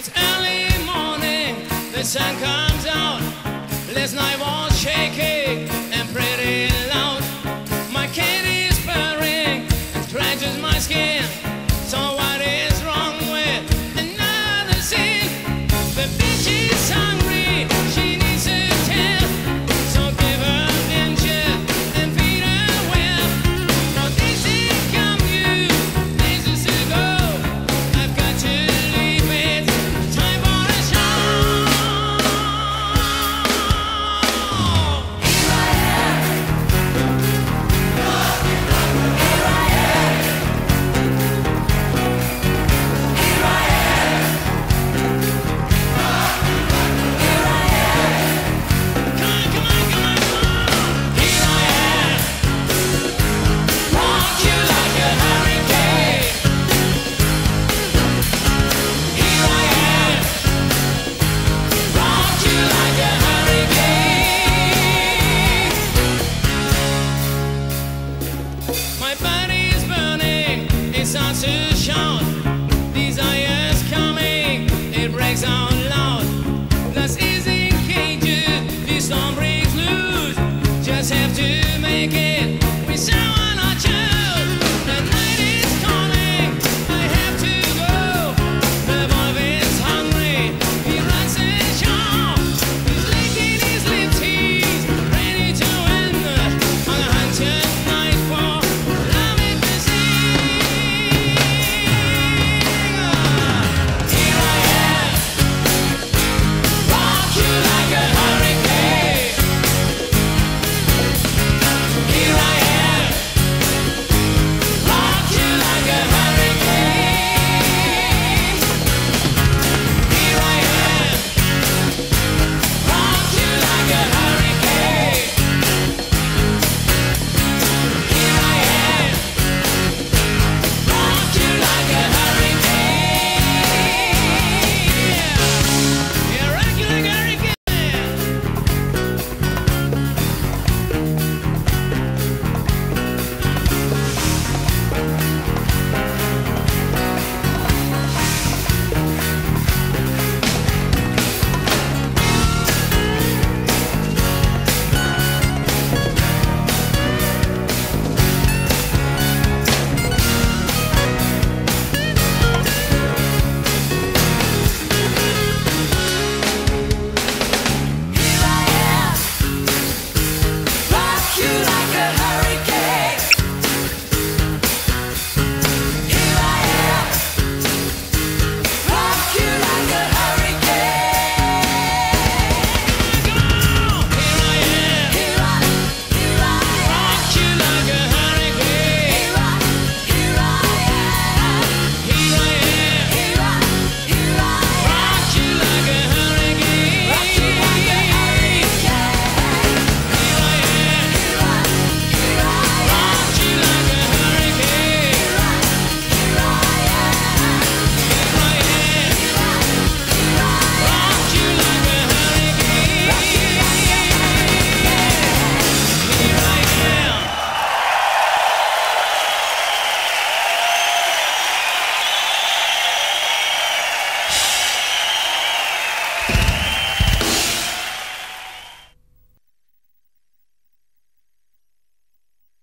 It's early morning, the sun comes out, last night was shaking. Just